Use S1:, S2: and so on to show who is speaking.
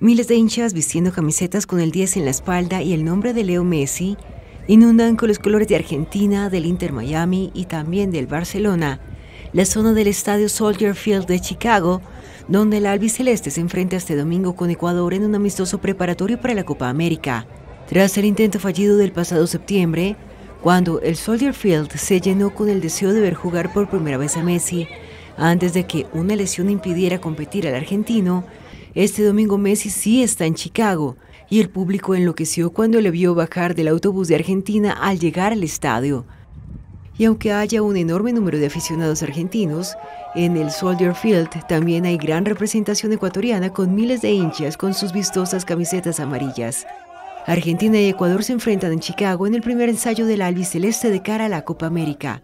S1: Miles de hinchas vistiendo camisetas con el 10 en la espalda y el nombre de Leo Messi inundan con los colores de Argentina, del Inter Miami y también del Barcelona la zona del estadio Soldier Field de Chicago, donde la albiceleste se enfrenta este domingo con Ecuador en un amistoso preparatorio para la Copa América. Tras el intento fallido del pasado septiembre, cuando el Soldier Field se llenó con el deseo de ver jugar por primera vez a Messi, antes de que una lesión impidiera competir al argentino, este domingo Messi sí está en Chicago y el público enloqueció cuando le vio bajar del autobús de Argentina al llegar al estadio. Y aunque haya un enorme número de aficionados argentinos, en el Soldier Field también hay gran representación ecuatoriana con miles de hinchas con sus vistosas camisetas amarillas. Argentina y Ecuador se enfrentan en Chicago en el primer ensayo del albiceleste de cara a la Copa América.